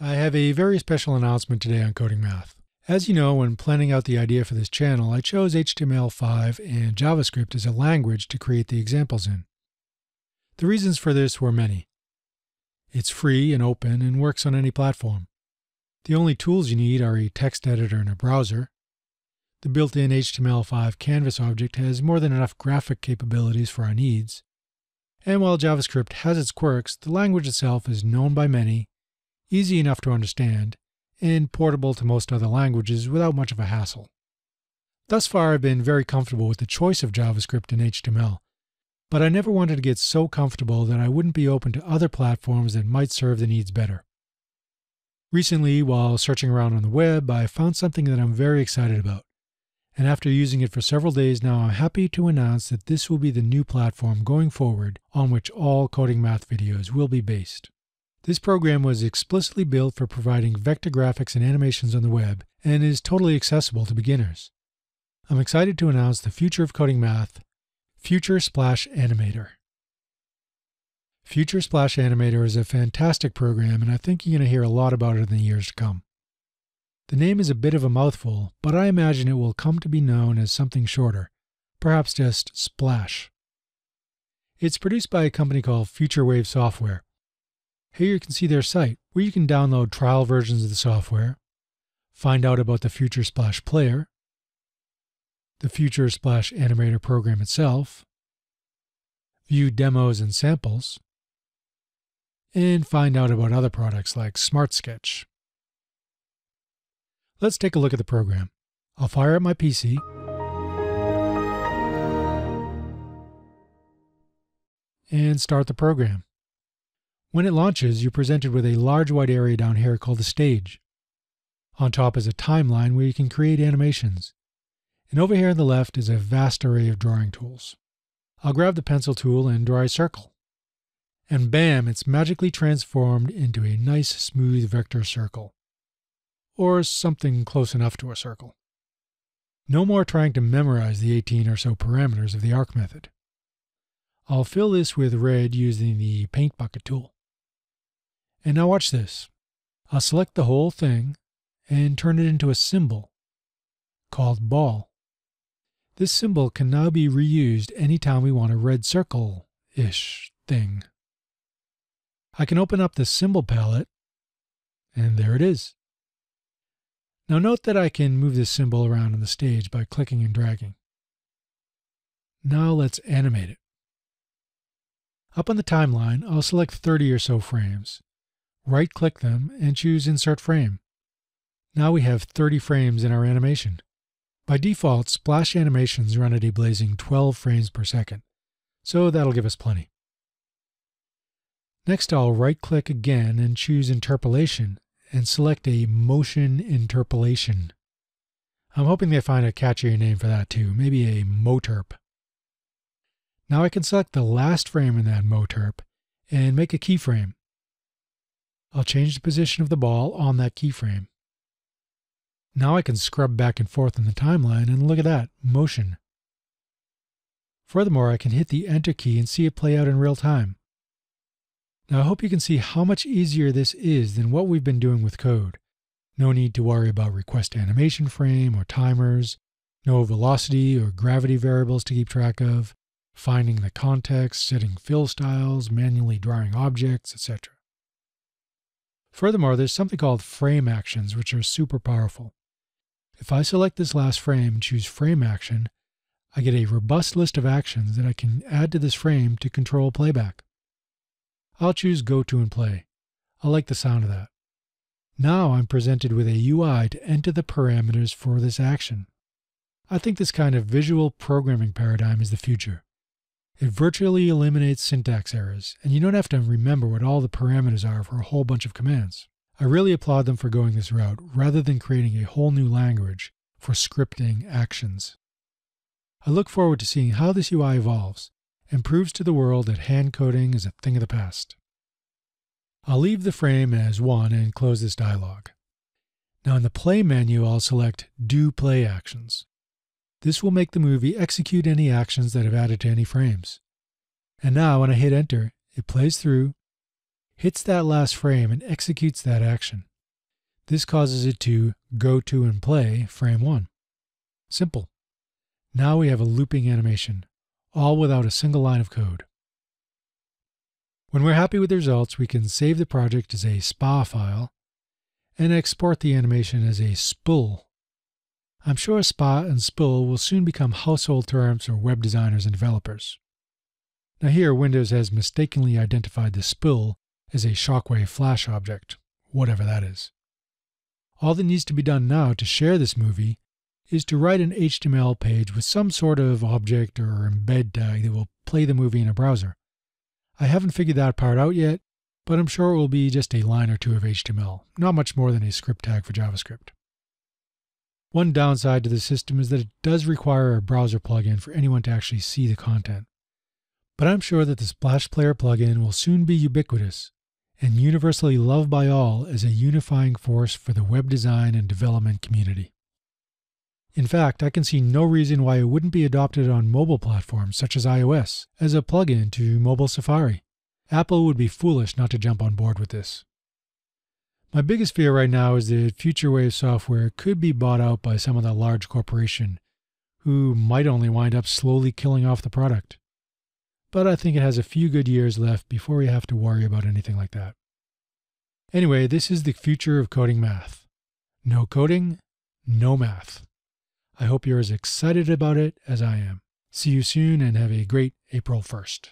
I have a very special announcement today on Coding Math. As you know, when planning out the idea for this channel, I chose HTML5 and JavaScript as a language to create the examples in. The reasons for this were many. It's free and open and works on any platform. The only tools you need are a text editor and a browser. The built-in HTML5 canvas object has more than enough graphic capabilities for our needs. And while JavaScript has its quirks, the language itself is known by many easy enough to understand, and portable to most other languages without much of a hassle. Thus far, I've been very comfortable with the choice of JavaScript and HTML, but I never wanted to get so comfortable that I wouldn't be open to other platforms that might serve the needs better. Recently, while searching around on the web, I found something that I'm very excited about. And after using it for several days now, I'm happy to announce that this will be the new platform going forward on which all coding math videos will be based. This program was explicitly built for providing vector graphics and animations on the web and is totally accessible to beginners. I'm excited to announce the future of coding math, Future Splash Animator. Future Splash Animator is a fantastic program, and I think you're going to hear a lot about it in the years to come. The name is a bit of a mouthful, but I imagine it will come to be known as something shorter, perhaps just Splash. It's produced by a company called Future Wave Software, here you can see their site, where you can download trial versions of the software, find out about the Future Splash player, the Future Splash Animator program itself, view demos and samples, and find out about other products like Smart Sketch. Let's take a look at the program. I'll fire up my PC. And start the program. When it launches, you're presented with a large white area down here called the stage. On top is a timeline where you can create animations. And over here on the left is a vast array of drawing tools. I'll grab the pencil tool and draw a circle. And bam, it's magically transformed into a nice smooth vector circle. Or something close enough to a circle. No more trying to memorize the 18 or so parameters of the arc method. I'll fill this with red using the paint bucket tool. And now watch this. I'll select the whole thing and turn it into a symbol called ball. This symbol can now be reused anytime we want a red circle-ish thing. I can open up the symbol palette, and there it is. Now note that I can move this symbol around on the stage by clicking and dragging. Now let's animate it. Up on the timeline, I'll select 30 or so frames right-click them, and choose Insert Frame. Now we have 30 frames in our animation. By default, splash animations run at a blazing 12 frames per second, so that'll give us plenty. Next, I'll right-click again and choose Interpolation and select a Motion Interpolation. I'm hoping they find a catchier name for that too, maybe a Moterp. Now I can select the last frame in that Moterp and make a keyframe. I'll change the position of the ball on that keyframe. Now I can scrub back and forth in the timeline and look at that, motion. Furthermore, I can hit the Enter key and see it play out in real time. Now I hope you can see how much easier this is than what we've been doing with code. No need to worry about request animation frame or timers, no velocity or gravity variables to keep track of, finding the context, setting fill styles, manually drawing objects, etc. Furthermore, there's something called frame actions, which are super powerful. If I select this last frame and choose frame action, I get a robust list of actions that I can add to this frame to control playback. I'll choose go to and play. I like the sound of that. Now I'm presented with a UI to enter the parameters for this action. I think this kind of visual programming paradigm is the future. It virtually eliminates syntax errors, and you don't have to remember what all the parameters are for a whole bunch of commands. I really applaud them for going this route, rather than creating a whole new language for scripting actions. I look forward to seeing how this UI evolves and proves to the world that hand coding is a thing of the past. I'll leave the frame as 1 and close this dialog. Now in the Play menu, I'll select Do Play Actions. This will make the movie execute any actions that have added to any frames. And now when I hit enter, it plays through, hits that last frame and executes that action. This causes it to go to and play frame 1. Simple. Now we have a looping animation, all without a single line of code. When we're happy with the results, we can save the project as a SPA file and export the animation as a spool. I'm sure SPA and spool will soon become household terms for web designers and developers. Now here, Windows has mistakenly identified the spool as a Shockwave Flash object, whatever that is. All that needs to be done now to share this movie is to write an HTML page with some sort of object or embed tag that will play the movie in a browser. I haven't figured that part out yet, but I'm sure it will be just a line or two of HTML, not much more than a script tag for JavaScript. One downside to the system is that it does require a browser plugin for anyone to actually see the content. But I'm sure that the Splash Player plugin will soon be ubiquitous and universally loved by all as a unifying force for the web design and development community. In fact, I can see no reason why it wouldn't be adopted on mobile platforms such as iOS as a plugin to mobile Safari. Apple would be foolish not to jump on board with this. My biggest fear right now is that Future Wave software could be bought out by some other large corporation who might only wind up slowly killing off the product. But I think it has a few good years left before we have to worry about anything like that. Anyway, this is the future of coding math. No coding, no math. I hope you're as excited about it as I am. See you soon and have a great April 1st.